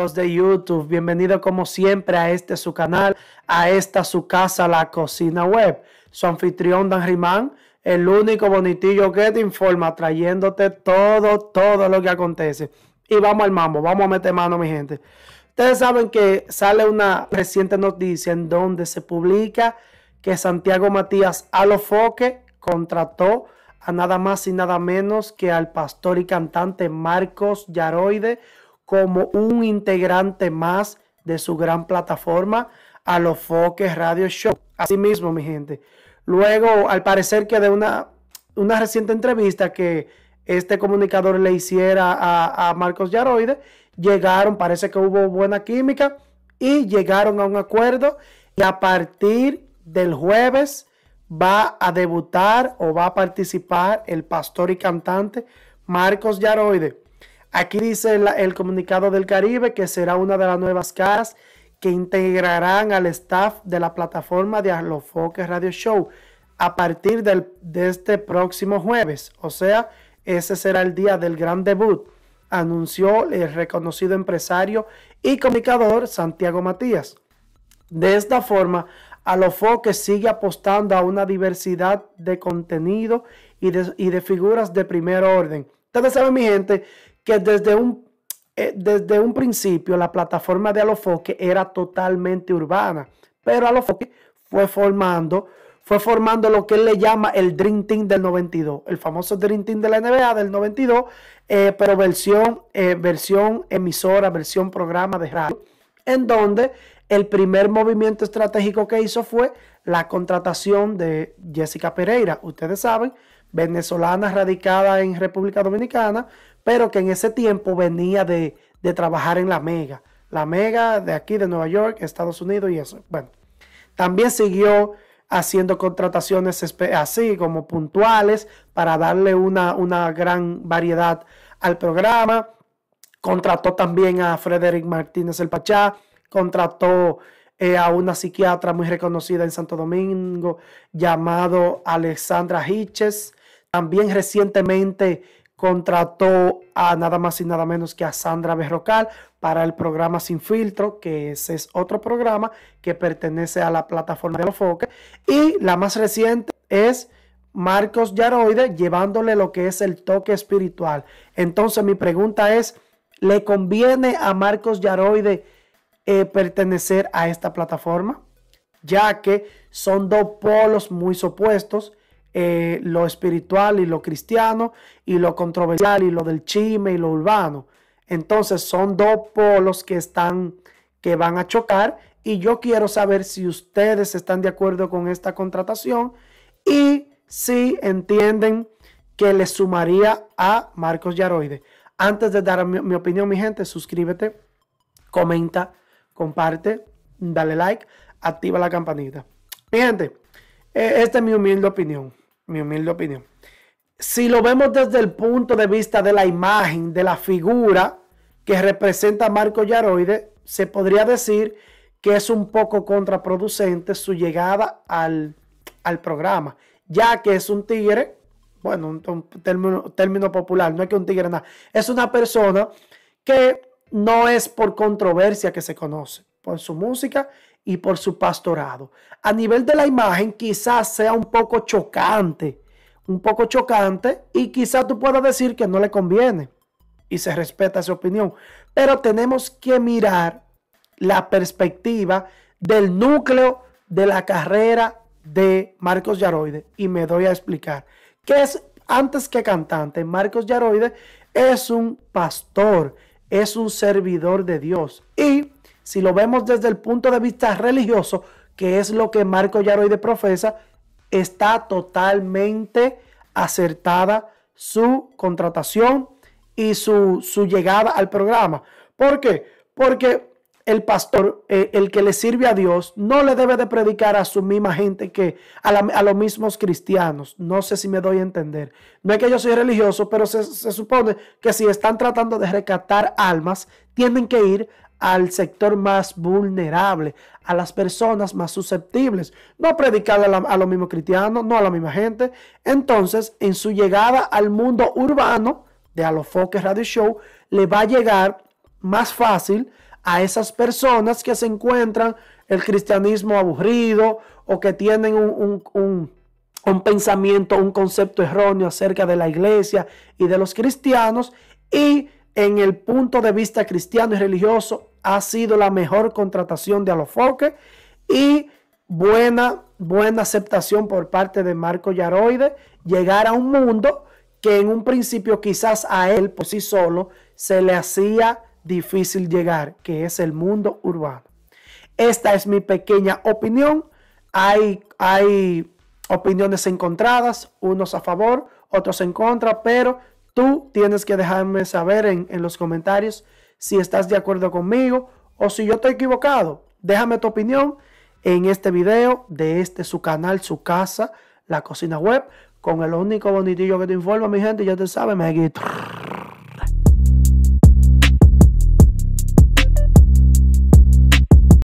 de YouTube, bienvenido como siempre a este su canal, a esta su casa, la cocina web. Su anfitrión Dan Rimán, el único bonitillo que te informa, trayéndote todo, todo lo que acontece. Y vamos al mambo, vamos a meter mano, mi gente. Ustedes saben que sale una reciente noticia en donde se publica que Santiago Matías Alofoque contrató a nada más y nada menos que al pastor y cantante Marcos Yaroide como un integrante más de su gran plataforma a los Foques Radio Show. Asimismo, mi gente. Luego, al parecer que de una, una reciente entrevista que este comunicador le hiciera a, a Marcos Yaroide, llegaron, parece que hubo buena química y llegaron a un acuerdo y a partir del jueves va a debutar o va a participar el pastor y cantante Marcos Yaroide Aquí dice el, comunicado del Caribe que será una de las nuevas caras que integrarán al staff de la plataforma de Alofoque Radio Show a partir de este próximo jueves. O sea, ese será el día del gran debut, anunció el reconocido empresario y comunicador Santiago Matías. De esta forma, Alofoque sigue apostando a una diversidad de contenido y de, y de figuras de primer orden. Ustedes saben, mi gente, que desde un, eh, desde un principio la plataforma de Alofoque era totalmente urbana, pero Alofoque fue formando, fue formando lo que él le llama el Dream Team del 92, el famoso Dream Team de la NBA del 92, eh, pero versión, eh, versión emisora, versión programa de radio, en donde el primer movimiento estratégico que hizo fue la contratación de Jessica Pereira. Ustedes saben, venezolana radicada en República Dominicana, pero que en ese tiempo venía de, trabajar en la Mega. La Mega de aquí de Nueva York, Estados Unidos y eso. Bueno, también siguió haciendo contrataciones así como puntuales para darle una, una gran variedad al programa. Contrató también a Frederick Martínez el Pachá, contrató eh, a una psiquiatra muy reconocida en Santo Domingo llamado Alexandra Hitches. También recientemente contrató a nada más y nada menos que a Sandra Berrocal para el programa Sin Filtro, que ese es otro programa que pertenece a la plataforma de Alofoque. Y la más reciente es Marcos Yaroide llevándole lo que es el toque espiritual. Entonces mi pregunta es, ¿le conviene a Marcos Yaroide eh, pertenecer a esta plataforma? Ya que son dos polos muy opuestos eh, lo espiritual y lo cristiano y lo controversial y lo del chisme y lo urbano. Entonces son dos polos que están, que van a chocar y yo quiero saber si ustedes están de acuerdo con esta contratación y si entienden que le sumaría a Marcos Yaroide. Antes de dar mi, mi opinión, mi gente, suscríbete, comenta, comparte, dale like, activa la campanita. Mi gente, esta es mi humilde opinión mi humilde opinión. Si lo vemos desde el punto de vista de la imagen, de la figura que representa a Marco Yaroide, se podría decir que es un poco contraproducente su llegada al, programa, ya que es un tigre, bueno, un, término, popular, no es que un tigre nada, es una persona que no es por controversia que se conoce, por su música y por su pastorado. A nivel de la imagen quizás sea un poco chocante, un poco chocante y quizás tú puedas decir que no le conviene y se respeta su opinión, pero tenemos que mirar la perspectiva del núcleo de la carrera de Marcos Yaroide y me doy a explicar que es antes que cantante, Marcos Yaroide es un pastor, es un servidor de Dios y si lo vemos desde el punto de vista religioso, que es lo que Marco Yaroide profesa, está totalmente acertada su contratación y su, llegada al programa. ¿Por qué? Porque el pastor, eh, el que le sirve a Dios, no le debe de predicar a su misma gente que a, los mismos cristianos. No sé si me doy a entender. No es que yo soy religioso, pero se, se supone que si están tratando de rescatar almas, tienen que ir al sector más vulnerable, a las personas más susceptibles, no predicarle a, los mismos cristianos, no a la misma gente. Entonces, en su llegada al mundo urbano de Alofoque Radio Show, le va a llegar más fácil a esas personas que se encuentran el cristianismo aburrido o que tienen un, un pensamiento, un concepto erróneo acerca de la iglesia y de los cristianos y en el punto de vista cristiano y religioso ha sido la mejor contratación de Alofoque y buena, buena aceptación por parte de Marco Yaroide llegar a un mundo que en un principio quizás a él por sí solo se le hacía difícil llegar, que es el mundo urbano. Esta es mi pequeña opinión. Hay, hay opiniones encontradas, unos a favor, otros en contra, pero tú tienes que dejarme saber en, en los comentarios si estás de acuerdo conmigo o si yo estoy equivocado. Déjame tu opinión en este video de este su canal, su casa, la cocina web, con el único bonitillo que te informa, mi gente, ya te sabe, me